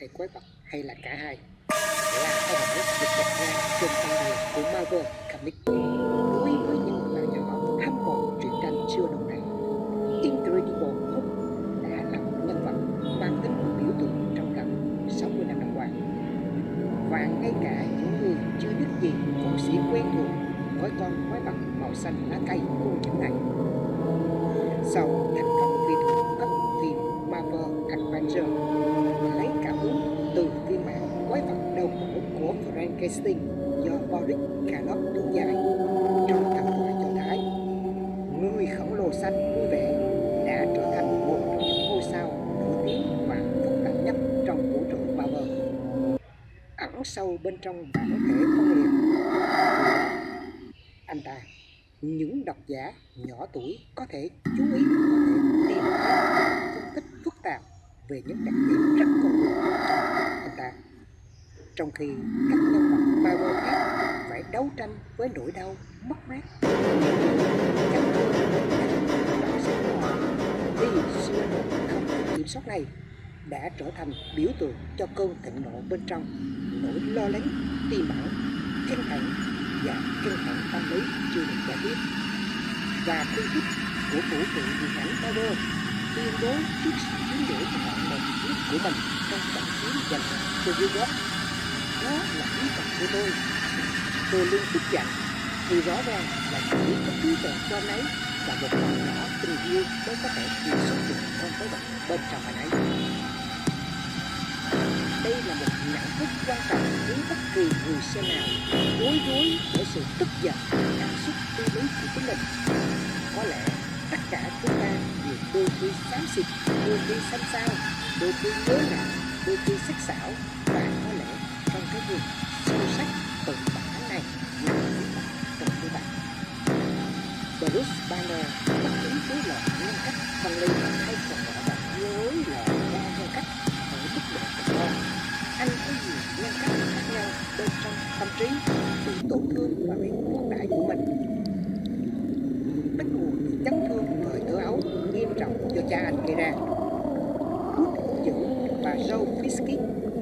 hay quái vật, hay là cả hai. Là ông ấy được đặt ra trên con đường của Marvel Comics. Đối với những bạn nhỏ, hâm mộ truyện tranh siêu đồng này Incredible Hulk đã là một nhân vật mang tính biểu tượng trong gần 60 năm năm qua. Và ngay cả những người chưa biết gì cũng sĩ quen thuộc với con quái vật màu xanh lá cây của những này sau thành quái vật đầu cổ của Frankenstein do Boris Karloff thủ giải, trong thần thoại cho Thái người khổng lồ xanh vui vẻ đã trở thành một trong những ngôi sao nổi tiếng và phức tạp nhất trong vũ trụ Marvel. Ẩn sâu bên trong bản thể con liền anh ta, những độc giả nhỏ tuổi có thể chú ý, có thể tìm thấy phân tích phức tạp về những đặc điểm rất con người anh ta trong khi các nhân vật Marvel khác phải đấu tranh với nỗi đau mất mát. Chẳng hạn sinh hoạt thì siêu không kiểm soát này đã trở thành biểu tượng cho cơn thịnh nộ bên trong. Nỗi lo lắng tiềm ẩn căng thẳng và căng thẳng tâm lý chưa được giải quyết. Và phân tích của vũ trụ điện ảnh Marvel tuyên bố trước sự chiến đuổi ngọn một của mình trong trận chiến dành cho New York đó là ý tưởng của tôi. Tôi luôn thức dậy vì rõ ràng là chỉ có trí tuệ cho anh ấy và một phần nhỏ tình yêu mới có thể kiểm soát được con cái vật bên trong anh ấy. Đây là một nhận thức quan trọng với bất kỳ người xem nào bối rối bởi sự tức giận, cảm xúc tư lý của chính mình. Có lẽ tất cả chúng ta đều đôi khi xám xịt, đôi khi xanh xao đôi khi nhớ nặng đôi khi sắc sảo cái gì sâu sắc từng bản án này là bí mật trong Bruce Banner đã ý với loại nhân cách phân ly hay còn gọi là giới là đa nhân cách ở mức độ cực đoan. Anh có nhiều nhân cách khác nhau bên trong tâm trí, bị tổn thương và bị quốc đại của mình. Bắt nguồn bị chấn thương bởi thơ ấu nghiêm trọng do cha anh gây ra. Wood giữ và Joe Fiske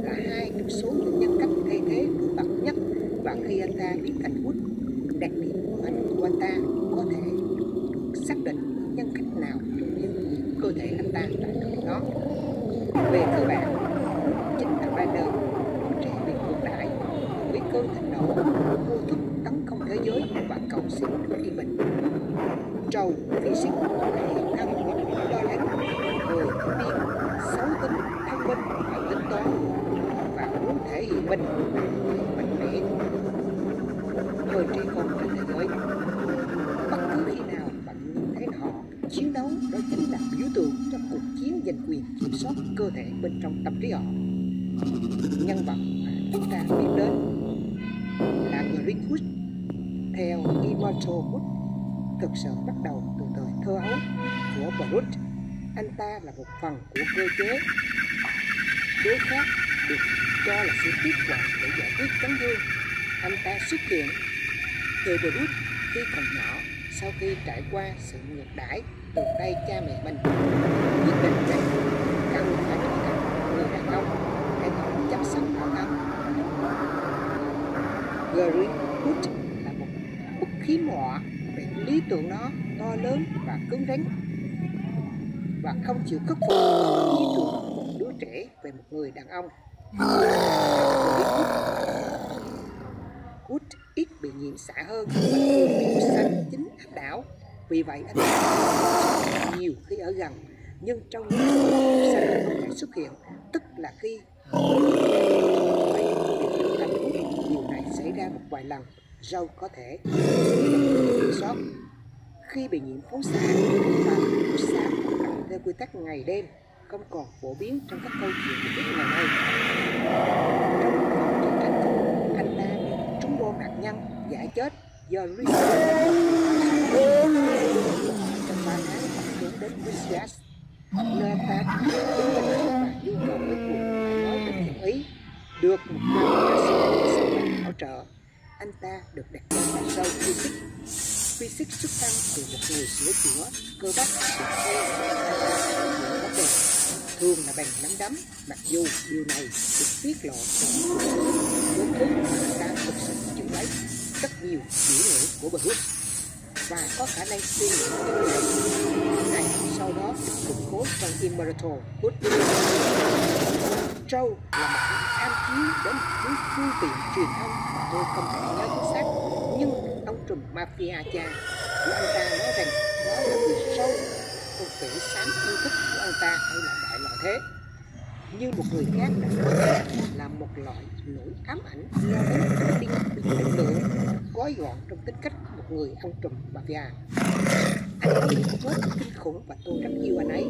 là hai trong số những nhân cách thay thế nổi bật nhất và khi anh ta biến thành Wood đặc điểm của anh của ta có thể xác định nhân cách nào trong cơ thể anh ta đã được nó. Về cơ bản chính là đời, trẻ bị ngược đãi với cơ thịnh nộ vô thức tấn công thế giới và cầu xin được yên bình. Trầu xích hiện thân lo lắng người thông điên xấu tính thông minh và tính toán và muốn thể hiện mình là người mạnh mẽ thời tri con trên thế giới bất cứ khi nào bạn nhìn thấy họ chiến đấu đó chính là biểu tượng cho cuộc chiến giành quyền kiểm soát cơ thể bên trong tâm trí họ. Nhân vật mà chúng ta biết đến là Green Hood theo Immortal Wood, thực sự bắt đầu từ thời thơ ấu của Brut anh ta là một phần của cơ chế. Đối khác được cho là sự tiếp quản để giải quyết chấn thương. Anh ta xuất hiện từ Brut khi còn nhỏ sau khi trải qua sự ngược đãi từ tay cha mẹ mình, quyết định rằng cần phải trở thành người đàn ông hay còn chăm sóc bản thân Green là một bức khí họa về lý tưởng nó to lớn và cứng rắn và không chịu khắc phục lý tưởng một đứa trẻ về một người đàn ông. Hood ít bị nhiễm xạ hơn. Và xanh chính áp đảo. Vì vậy, anh ta nhiều khi ở gần. Nhưng trong những trường xanh không thể xuất hiện, tức là khi điều này xảy ra một vài lần rau có thể kiểm soát khi bị nhiễm phóng xạ, và phóng xạ theo quy tắc ngày đêm, không còn phổ biến trong các câu chuyện của biết ngày nay. Trong một chiến tranh anh ta bị bom hạt nhân, giả chết do Richard trong ba tháng dẫn đến Richard nơi anh ta đứng lên và nhu cầu với cuộc nói tình thiện ý được một người hỗ trợ. Anh ta được đặt tên là Joe Physics. Physics xuất thân từ một người sửa chữa cơ bắp. được thuê thường là bằng nắm đấm mặc dù điều này được tiết lộ trong vốn thứ mà ta thực sự chịu lấy rất nhiều dữ liệu của Bruce và có khả năng suy nghĩ những này sau đó củng cố trong Immortal Good Trâu là một tham chiếu đến những phương tiện truyền thông mà tôi không thể nhớ chính xác nhưng ông trùm mafia cha của anh ta nói rằng đó là người sâu một vẻ sáng yêu thích của anh ta ở lại đại loại thế như một người khác đã nói là một loại nỗi ám ảnh. Do lắng thông tin bị định lượng gói gọn trong tính cách một người ăn trùm mafia anh ấy rất kinh khủng và tôi rất yêu anh ấy.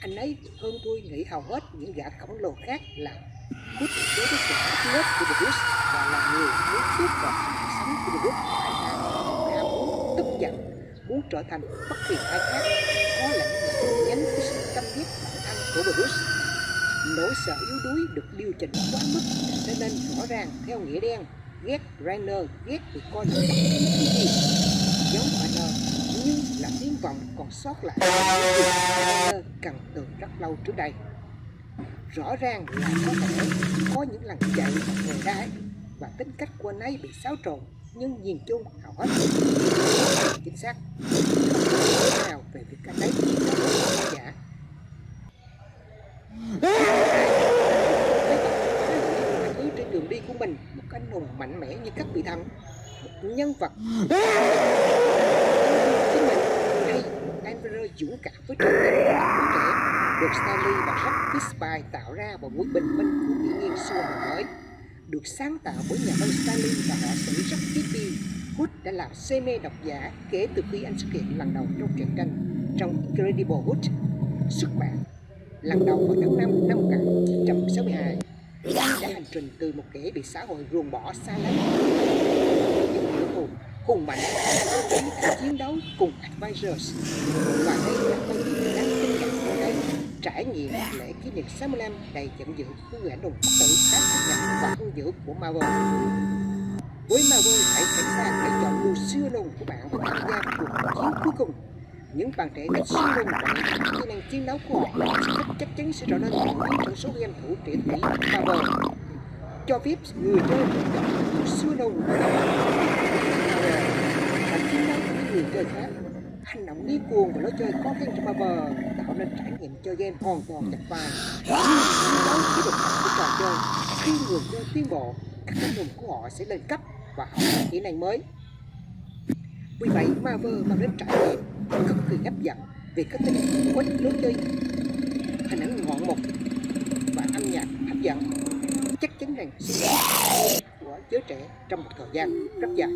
Anh ấy hơn tôi nghĩ hầu hết những gã khổng lồ khác là hút đối với sự ác nhất của The Bruce và là người muốn tiếp vào cuộc sống của The Bruce phải ra ham muốn tức giận, muốn trở thành bất kỳ ai khác. Có lẽ là nhánh của sự tâm huyết bản thân của The Bruce nỗi sợ yếu đuối được điều chỉnh quá mức trở nên rõ ràng theo nghĩa đen, ghét Rainer, ghét bị coi là gì. Giống Rainer, nhưng là tiếng vọng còn sót lại. Rainer cần từ rất lâu trước đây. Rõ ràng là có thể có những lần chạy hoặc ngồi đái và tính cách của anh ấy bị xáo trộn, nhưng nhìn chung, hầu hết chính xác. Không có nào về việc anh ấy là giả thứ trên đường đi của mình một anh hùng mạnh mẽ như các vị thần một nhân vật chính mình hay emperor dũng cảm với nhiệm của trẻ được Stanley và Jack Fishby tạo ra vào buổi bình minh của kỷ nguyên xưa mùa mới. Được sáng tạo bởi nhà văn Stanley và họa sĩ Jack Fishby Hood đã làm say mê độc giả kể từ khi anh xuất hiện lần đầu trong truyện tranh trong Incredible Hood xuất bản lần đầu vào tháng 5 năm 1962 đã hành trình từ một kẻ bị xã hội ruồng bỏ xa lánh. Những nghĩa hùng hùng mạnh ý đã chiến đấu cùng Advisors. Và đây là câu chuyện đáng kinh ngạc của đây trải nghiệm lễ kỷ niệm 65 đầy giận dữ của người anh hùng bất tử ngạc và hung dữ của Marvel. Với Marvel hãy sẵn sàng để chọn Luciano của bạn và tham gia cuộc chiến cuối cùng những bạn trẻ rất siêu lùng và kỹ năng chiến đấu của họ chắc, chắc chắn sẽ trở nên nổi trong số game thủ trẻ tuổi bờ, cho phép người chơi lựa chọn những siêu lùng và chiến đấu với người chơi khác. Hành động điên cuồng và lối chơi khó khăn cho Marvel tạo nên trải nghiệm chơi game hoàn toàn chặt vai chiến đấu chỉ được học của trò chơi. Khi người chơi tiến bộ các anh hùng của họ sẽ lên cấp và học kỹ năng mới. Vì vậy Marvel mang đến trải nghiệm cực kỳ hấp dẫn vì các tính quét lối chơi. Hình ảnh ngoạn mục và âm nhạc hấp dẫn chắc chắn rằng sẽ của giới trẻ trong một thời gian rất dài.